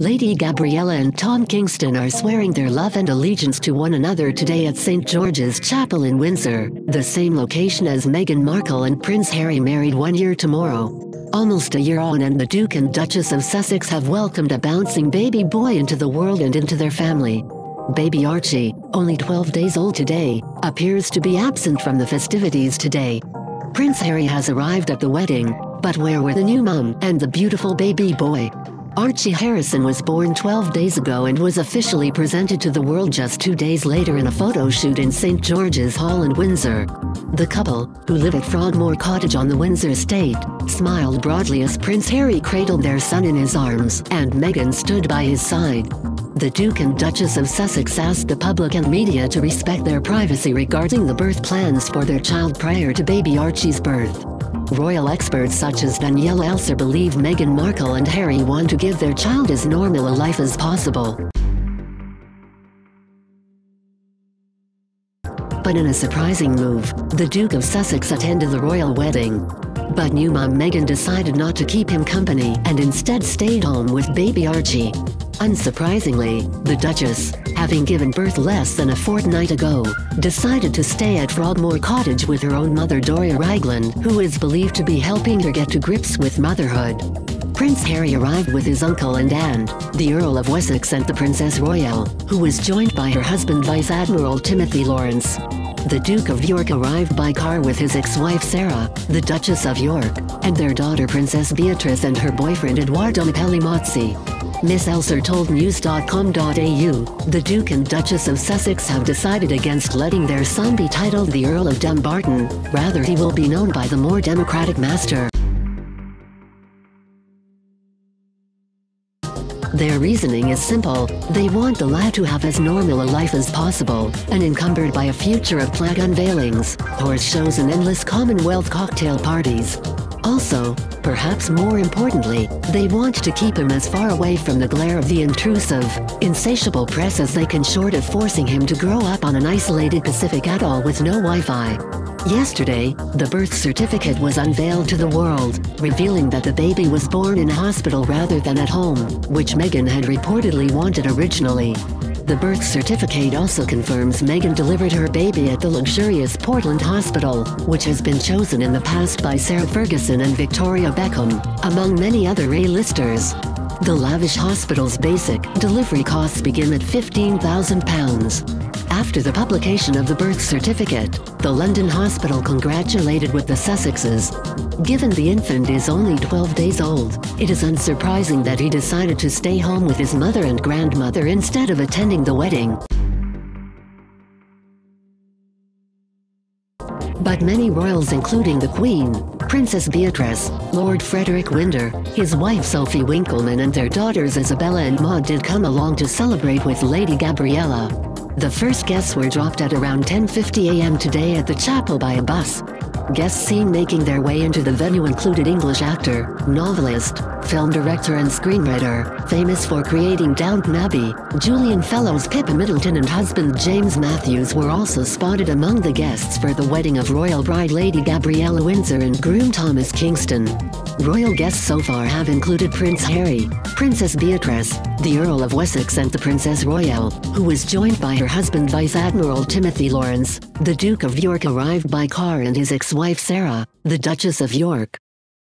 Lady Gabriella and Tom Kingston are swearing their love and allegiance to one another today at St. George's Chapel in Windsor, the same location as Meghan Markle and Prince Harry married one year tomorrow. Almost a year on and the Duke and Duchess of Sussex have welcomed a bouncing baby boy into the world and into their family. Baby Archie, only 12 days old today, appears to be absent from the festivities today. Prince Harry has arrived at the wedding, but where were the new mum and the beautiful baby boy? Archie Harrison was born 12 days ago and was officially presented to the world just two days later in a photo shoot in St. George's Hall in Windsor. The couple, who live at Frogmore Cottage on the Windsor estate, smiled broadly as Prince Harry cradled their son in his arms and Meghan stood by his side. The Duke and Duchess of Sussex asked the public and media to respect their privacy regarding the birth plans for their child prior to baby Archie's birth. Royal experts such as Danielle Elser believe Meghan Markle and Harry want to give their child as normal a life as possible. But in a surprising move, the Duke of Sussex attended the royal wedding. But new mom Meghan decided not to keep him company and instead stayed home with baby Archie. Unsurprisingly, the Duchess, having given birth less than a fortnight ago, decided to stay at Frogmore Cottage with her own mother Doria Ragland, who is believed to be helping her get to grips with motherhood. Prince Harry arrived with his uncle and aunt, the Earl of Wessex and the Princess Royal, who was joined by her husband Vice Admiral Timothy Lawrence. The Duke of York arrived by car with his ex-wife Sarah, the Duchess of York, and their daughter Princess Beatrice and her boyfriend Eduardo Edoardo Pellimozzi. Miss Elser told news.com.au, the Duke and Duchess of Sussex have decided against letting their son be titled the Earl of Dumbarton, rather he will be known by the more democratic master. Their reasoning is simple, they want the lad to have as normal a life as possible, and unencumbered by a future of flag unveilings, horse shows and endless Commonwealth cocktail parties. Also, perhaps more importantly, they want to keep him as far away from the glare of the intrusive, insatiable press as they can short of forcing him to grow up on an isolated Pacific atoll with no Wi-Fi. Yesterday, the birth certificate was unveiled to the world, revealing that the baby was born in a hospital rather than at home, which Meghan had reportedly wanted originally. The birth certificate also confirms Meghan delivered her baby at the luxurious Portland Hospital, which has been chosen in the past by Sarah Ferguson and Victoria Beckham, among many other A-listers. The lavish hospital's basic delivery costs begin at £15,000. After the publication of the birth certificate, the London hospital congratulated with the Sussexes. Given the infant is only 12 days old, it is unsurprising that he decided to stay home with his mother and grandmother instead of attending the wedding. But many royals including the Queen, Princess Beatrice, Lord Frederick Windsor, his wife Sophie Winkleman and their daughters Isabella and Maud did come along to celebrate with Lady Gabriella. The first guests were dropped at around 10.50 am today at the chapel by a bus. Guests seen making their way into the venue included English actor, novelist, film director and screenwriter, famous for creating Downton Abbey, Julian Fellowes Pippa Middleton and husband James Matthews were also spotted among the guests for the wedding of royal bride Lady Gabriella Windsor and groom Thomas Kingston. Royal guests so far have included Prince Harry, Princess Beatrice, the Earl of Wessex and the Princess Royal, who was joined by her husband Vice Admiral Timothy Lawrence. The Duke of York arrived by car and his ex-wife Sarah, the Duchess of York.